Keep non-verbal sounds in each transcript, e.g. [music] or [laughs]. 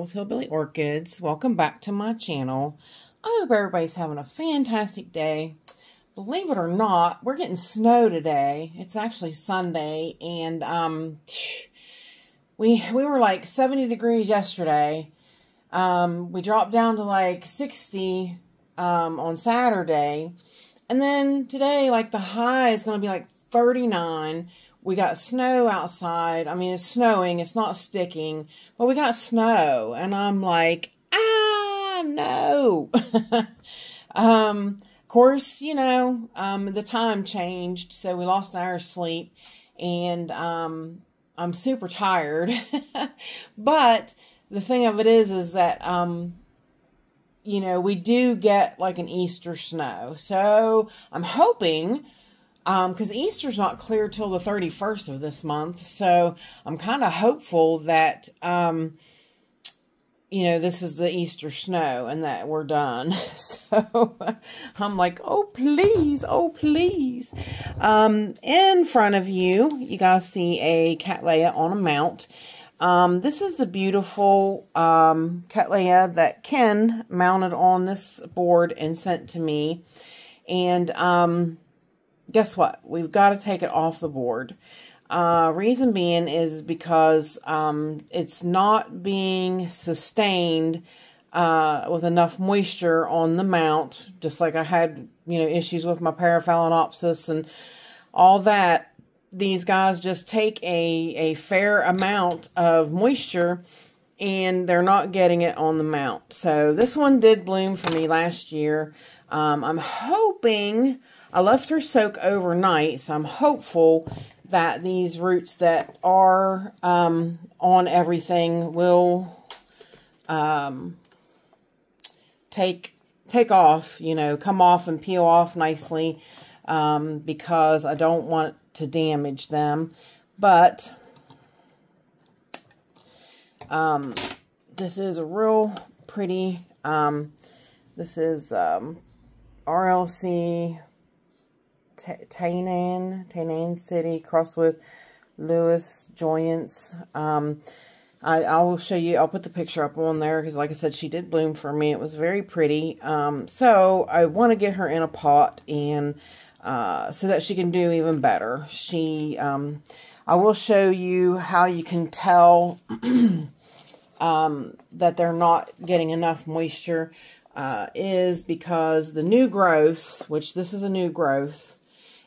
with Hillbilly Orchids. Welcome back to my channel. I hope everybody's having a fantastic day. Believe it or not, we're getting snow today. It's actually Sunday, and um, we we were like 70 degrees yesterday. Um, we dropped down to like 60 um, on Saturday, and then today, like the high is going to be like 39 we got snow outside. I mean, it's snowing. It's not sticking, but we got snow. And I'm like, ah, no. [laughs] um, of course, you know, um, the time changed. So we lost an sleep. And um, I'm super tired. [laughs] but the thing of it is, is that, um, you know, we do get like an Easter snow. So I'm hoping because um, Easter's not clear till the 31st of this month. So I'm kind of hopeful that, um, you know, this is the Easter snow and that we're done. [laughs] So I'm like, oh, please, oh, please. Um, in front of you, you guys see a Cattleya on a mount. Um, this is the beautiful um, Cattleya that Ken mounted on this board and sent to me. And um, guess what? We've got to take it off the board. Uh, reason being is because um, it's not being sustained uh, with enough moisture on the mount, just like I had, you know, issues with my Paraphalaenopsis and all that. These guys just take a, a fair amount of moisture and they're not getting it on the mount. So this one did bloom for me last year. Um, I'm hoping I left her soak overnight, so I'm hopeful that these roots that are um, on everything will um, take take off, you know, come off and peel off nicely um, because I don't want to damage them. But um, this is a real pretty, um, this is um, RLC Tainan, Tainan City, crossed with Lewis Joyance. Um, I, I will show you, I'll put the picture up on there because like I said, she did bloom for me. It was very pretty. Um, so I want to get her in a pot and uh, so that she can do even better. She, um, I will show you how you can tell [clears throat] um, that they're not getting enough moisture uh, is because the new growths, which this is a new growth,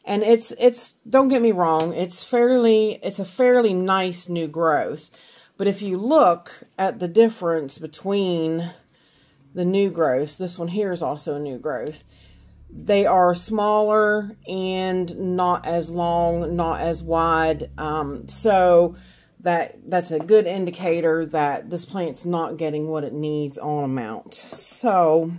and it's, it's, don't get me wrong, it's fairly, it's a fairly nice new growth. But if you look at the difference between the new growth, this one here is also a new growth, they are smaller and not as long, not as wide. Um, so that that's a good indicator that this plant's not getting what it needs on a mount. So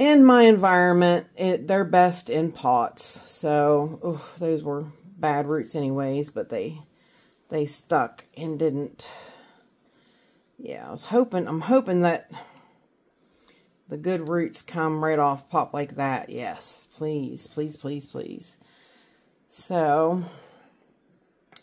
in my environment, it, they're best in pots. So, those were bad roots anyways, but they they stuck and didn't. Yeah, I was hoping, I'm hoping that the good roots come right off pop like that. Yes, please, please, please, please. So,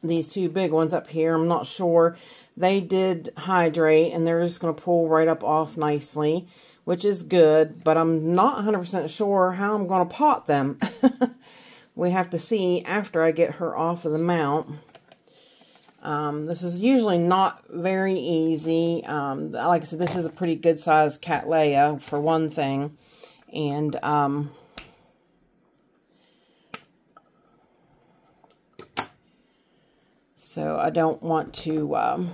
these two big ones up here, I'm not sure. They did hydrate, and they're just going to pull right up off nicely which is good, but I'm not 100% sure how I'm going to pot them. [laughs] we have to see after I get her off of the mount. Um, this is usually not very easy. Um, like I said, this is a pretty good sized Cattleya for one thing. And, um, so I don't want to, um,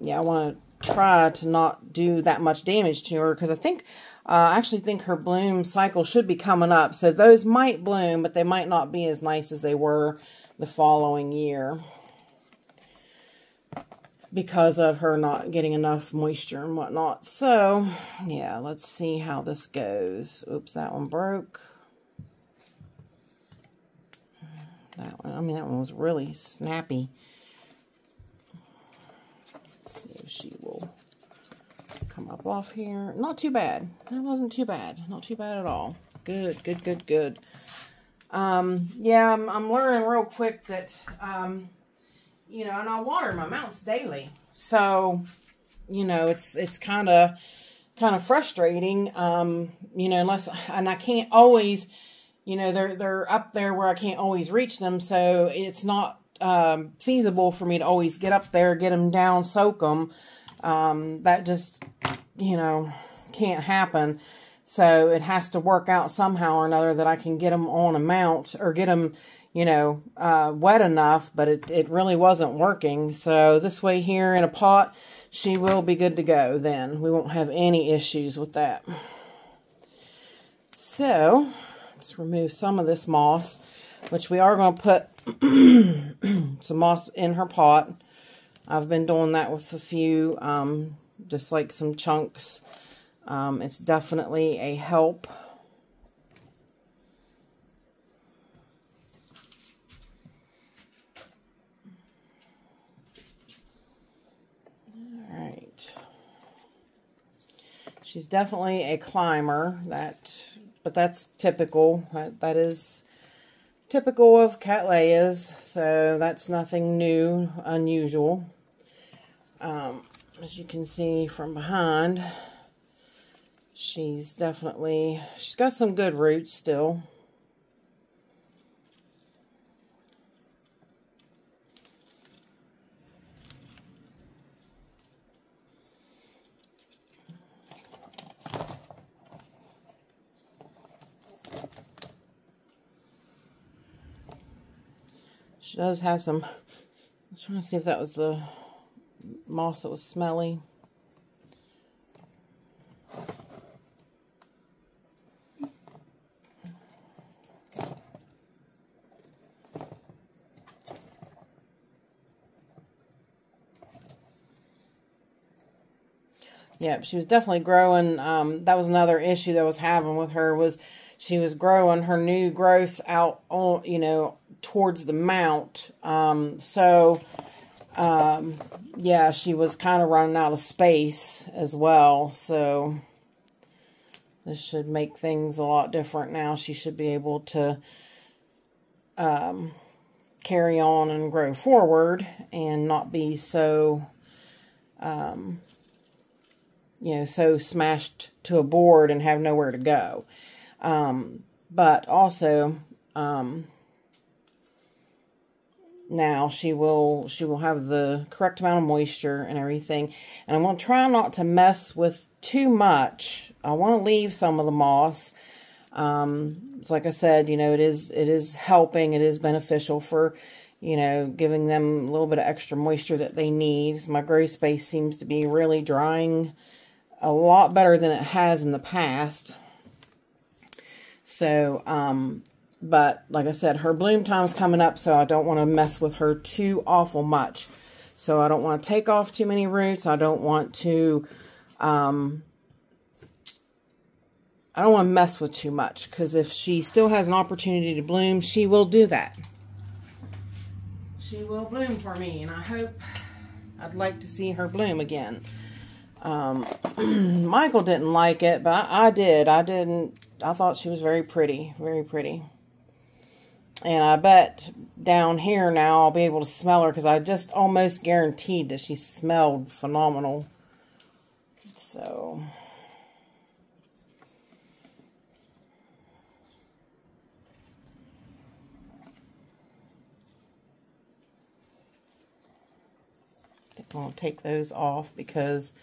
yeah, I want to try to not do that much damage to her because I think uh, I actually think her bloom cycle should be coming up. So those might bloom, but they might not be as nice as they were the following year because of her not getting enough moisture and whatnot. So, yeah, let's see how this goes. Oops, that one broke. That one, I mean, that one was really snappy. Let's see if she will up off here. Not too bad. That wasn't too bad. Not too bad at all. Good, good, good, good. Um, yeah, I'm, I'm learning real quick that, um, you know, and I water my mounts daily. So, you know, it's, it's kind of, kind of frustrating, um, you know, unless, and I can't always, you know, they're, they're up there where I can't always reach them. So it's not, um, feasible for me to always get up there, get them down, soak them. Um, that just, you know, can't happen. So it has to work out somehow or another that I can get them on a mount or get them, you know, uh, wet enough, but it, it really wasn't working. So this way here in a pot, she will be good to go then. We won't have any issues with that. So, let's remove some of this moss, which we are going to put [clears throat] some moss in her pot. I've been doing that with a few, um, just like some chunks. Um, it's definitely a help. All right. She's definitely a climber, that, but that's typical. That, that is typical of Cattleyas, so that's nothing new, unusual. Um, as you can see from behind, she's definitely, she's got some good roots still. She does have some, I was trying to see if that was the moss that was smelly. Yeah, she was definitely growing. Um, that was another issue that was having with her was she was growing her new growths out on, you know, towards the mount. Um, so, um, yeah, she was kind of running out of space as well. So, this should make things a lot different now. She should be able to um, carry on and grow forward and not be so, um, you know, so smashed to a board and have nowhere to go. Um, but also, um, now she will she will have the correct amount of moisture and everything. And I'm going to try not to mess with too much. I want to leave some of the moss. Um, like I said you know it is it is helping. It is beneficial for you know giving them a little bit of extra moisture that they need. So my grow space seems to be really drying a lot better than it has in the past. So um, but like I said, her bloom time's coming up, so I don't want to mess with her too awful much. So I don't want to take off too many roots. I don't want to, um, I don't want to mess with too much. Because if she still has an opportunity to bloom, she will do that. She will bloom for me, and I hope, I'd like to see her bloom again. Um, [clears throat] Michael didn't like it, but I, I did. I didn't, I thought she was very pretty, very pretty. And I bet down here now I'll be able to smell her because I just almost guaranteed that she smelled phenomenal. So... I'm gonna take those off because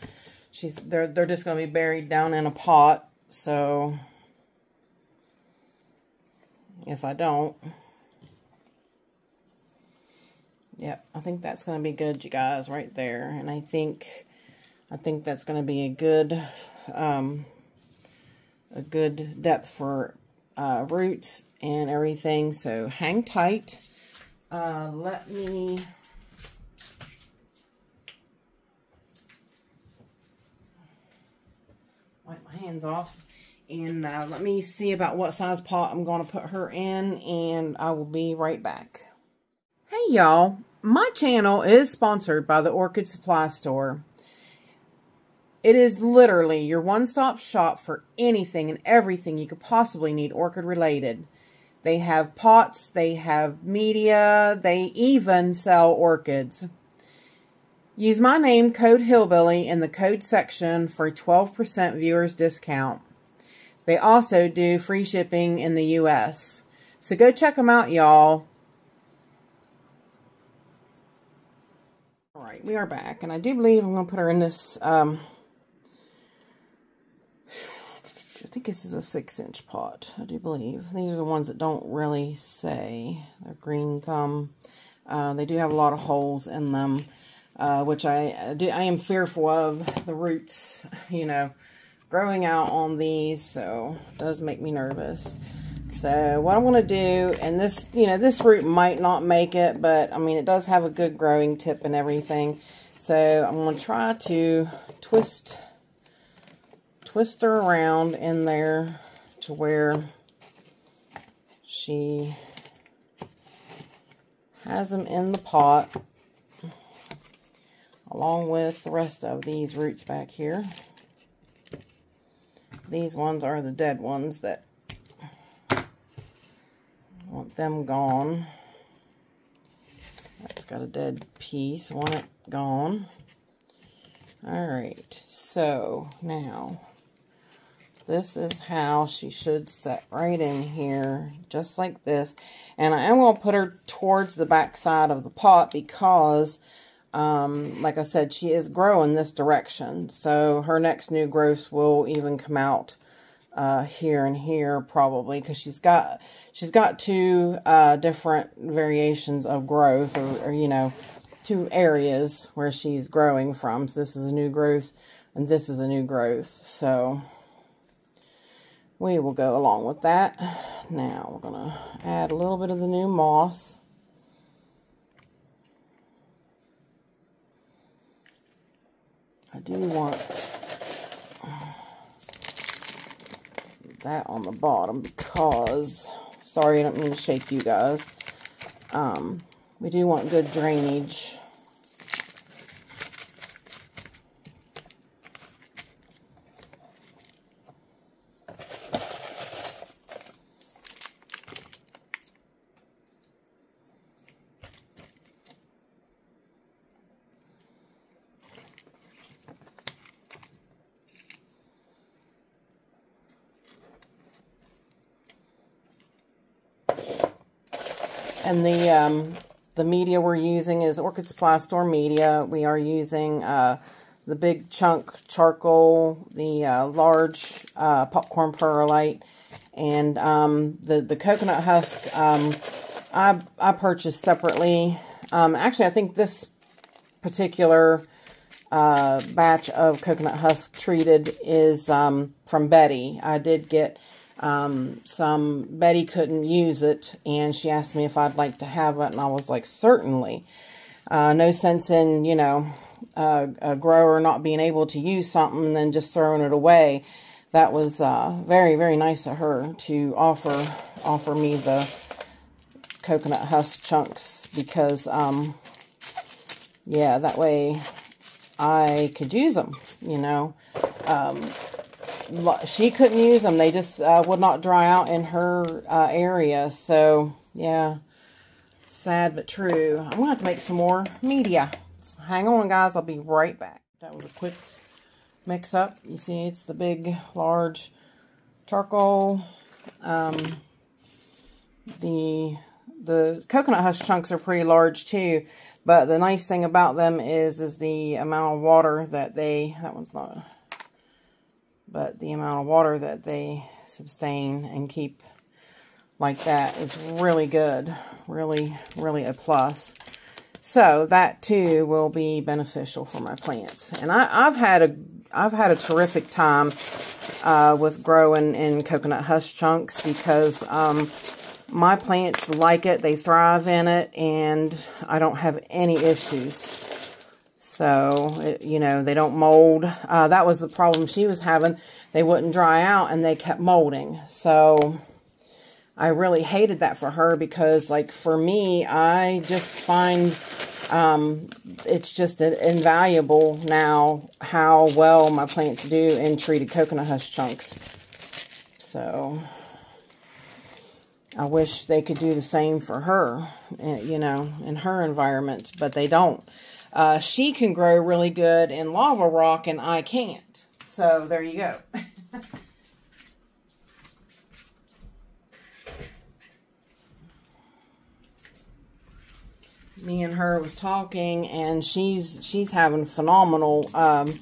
she's they're they're just gonna be buried down in a pot. So if I don't, Yep, I think that's going to be good, you guys, right there. And I think, I think that's going to be a good, um, a good depth for uh, roots and everything. So hang tight. Uh, let me wipe my hands off. And uh, let me see about what size pot I'm going to put her in. And I will be right back. Hey, y'all. My channel is sponsored by the Orchid Supply Store. It is literally your one-stop shop for anything and everything you could possibly need orchid related. They have pots, they have media, they even sell orchids. Use my name, code Hillbilly, in the code section for a 12% viewers discount. They also do free shipping in the U.S. So go check them out, y'all. Right, we are back, and I do believe I'm going to put her in this, um, I think this is a six-inch pot, I do believe. These are the ones that don't really say. They're green thumb. Uh, they do have a lot of holes in them uh, which I do. I am fearful of the roots, you know, growing out on these, so it does make me nervous. So what I'm going to do, and this, you know, this root might not make it, but I mean, it does have a good growing tip and everything. So I'm going to try to twist, twist her around in there to where she has them in the pot along with the rest of these roots back here. These ones are the dead ones that want them gone. That's got a dead piece. I want it gone. Alright, so now this is how she should set right in here, just like this. And I am going to put her towards the back side of the pot because um, like I said, she is growing this direction. So her next new growth will even come out uh, here and here probably because she's got she's got two uh, different variations of growth or, or, you know two areas where she's growing from. So this is a new growth and this is a new growth. So we will go along with that. Now we're to add a little bit of the new moss. I do want that on the bottom because, sorry, I don't mean to shake you guys. Um, we do want good drainage And the um, the media we're using is Orchid Supply Store media. We are using uh, the big chunk charcoal, the uh, large uh, popcorn perlite, and um, the the coconut husk. Um, I I purchased separately. Um, actually, I think this particular uh, batch of coconut husk treated is um, from Betty. I did get um, some Betty couldn't use it, and she asked me if I'd like to have it, and I was like, certainly. Uh, no sense in, you know, a grower not being able to use something and then just throwing it away. That was uh, very, very nice of her to offer offer me the coconut husk chunks because, um, yeah, that way I could use them, you know. Um, she couldn't use them. They just uh, would not dry out in her uh, area. So, yeah, sad but true. I'm going to have to make some more media. So hang on, guys. I'll be right back. That was a quick mix up. You see, it's the big, large charcoal. Um, the the coconut husk chunks are pretty large too. But the nice thing about them is, is the amount of water that they, that one's not but the amount of water that they sustain and keep like that is really good. Really, really a plus. So that too will be beneficial for my plants. And I, have had a I've had a terrific time uh, with growing in coconut husk chunks because um, my plants like it. They thrive in it, and I don't have any issues. So, it, you know, they don't mold. Uh, that was the problem she was having. They wouldn't dry out and they kept molding. So, I really hated that for her because, like, for me, I just find um, it's just invaluable now how well my plants do in treated coconut husk chunks. So, I wish they could do the same for her, eh, you know, in her environment, but they don't. Uh, she can grow really good in lava rock and I can't. So there you go. [laughs] me and her was talking and she's she's having phenomenal um,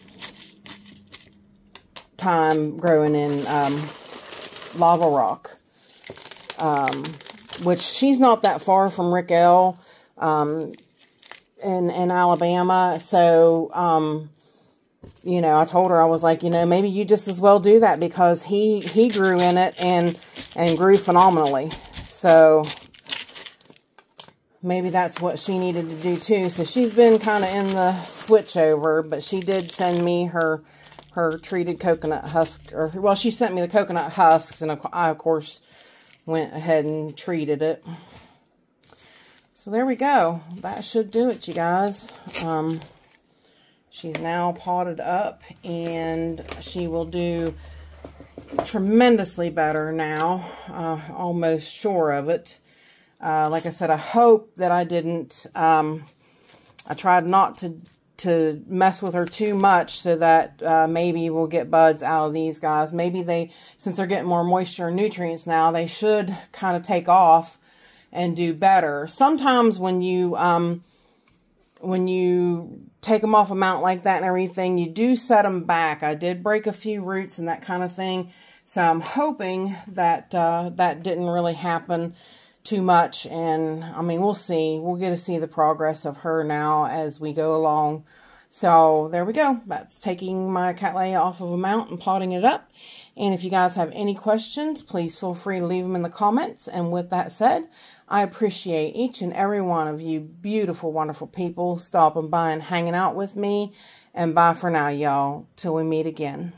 time growing in um, lava rock um, which she's not that far from Rick L um, in, in Alabama so um, you know I told her I was like you know maybe you just as well do that because he he grew in it and and grew phenomenally so maybe that's what she needed to do too. So she's been kind of in the switch over, but she did send me her her treated coconut husk, or well, she sent me the coconut husks, and I of course went ahead and treated it. So there we go. That should do it, you guys. Um, she's now potted up, and she will do tremendously better now. Uh, almost sure of it. Uh, like I said, I hope that I didn't, um, I tried not to, to mess with her too much so that uh, maybe we'll get buds out of these guys. Maybe they, since they're getting more moisture and nutrients now, they should kind of take off and do better. Sometimes when you, um, when you take them off a mount like that and everything, you do set them back. I did break a few roots and that kind of thing. So I'm hoping that uh, that didn't really happen too much. And I mean, we'll see. We'll get to see the progress of her now as we go along. So there we go. That's taking my Cattleya off of a mount and potting it up. And if you guys have any questions, please feel free to leave them in the comments. And with that said, I appreciate each and every one of you beautiful, wonderful people stopping by and hanging out with me. And bye for now, y'all. Till we meet again.